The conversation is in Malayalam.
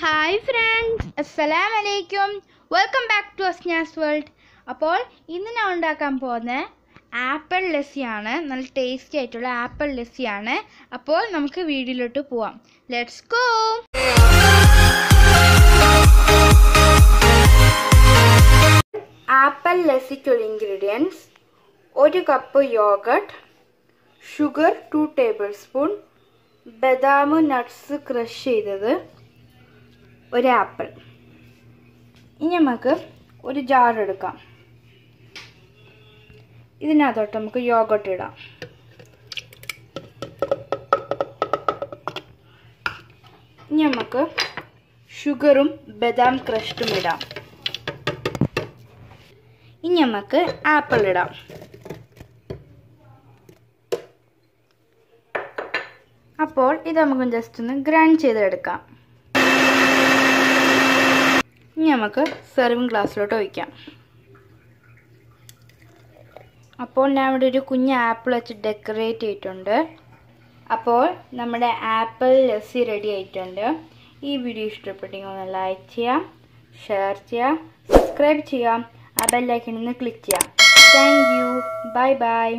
ഹായ് ഫ്രണ്ട്സ് അസ്സലാം വലൈക്കും welcome back to Asnas world അപ്പോൾ ഇന്ന് ഞാൻ ഉണ്ടാക്കാൻ പോകുന്ന ആപ്പിൾ ലസ്സിയാണ്. നല്ല ടേസ്റ്റി ആയിട്ടുള്ള ആപ്പിൾ ലസ്സിയാണ്. അപ്പോൾ നമുക്ക് വീഡിയോയിലോട്ട് പോവാം. ലെറ്റ്സ് ഗോ ആപ്പിൾ ലസ്സിക്കുള്ള ഇൻഗ്രീഡിയൻസ് ഒരു cup yogurt sugar two tablespoon ബദാം നട്ട്സ് ക്രഷ് ചെയ്തത് ഒരു ആപ്പിൾ. ഇനി നമുക്ക് ഒരു ജാർ എടുക്കാം. ഇതിനകത്തോട്ട് നമുക്ക് യോഗട്ട് ഇടാം. ഇനി നമുക്ക് ഷുഗറും ബദാം ക്രഷ്ടും ഇടാം. ഇനി നമുക്ക് ആപ്പിൾ ഇടാം. അപ്പോൾ ഇത് നമുക്ക് ജസ്റ്റ് ഒന്ന് ഗ്രൈൻഡ് ചെയ്തെടുക്കാം. ഇനി നമുക്ക് സെർവിങ് ഗ്ലാസ്സിലോട്ട് ഒഴിക്കാം. അപ്പോൾ ഞാൻ ഇവിടെ ഒരു കുഞ്ഞ് ആപ്പിൾ വെച്ച് ഡെക്കറേറ്റ് ചെയ്തിട്ടുണ്ട്. അപ്പോൾ നമ്മുടെ ആപ്പിൾ ലസ്സി റെഡി ആയിട്ടുണ്ട്. ഈ വീഡിയോ ഇഷ്ടപ്പെട്ടെങ്കിൽ ഒന്ന് ലൈക്ക് ചെയ്യാം ഷെയർ ചെയ്യാം സബ്സ്ക്രൈബ് ചെയ്യാം ആ ബെല്ലൈക്കണിൽ നിന്ന് ക്ലിക്ക് ചെയ്യാം. Thank you bye bye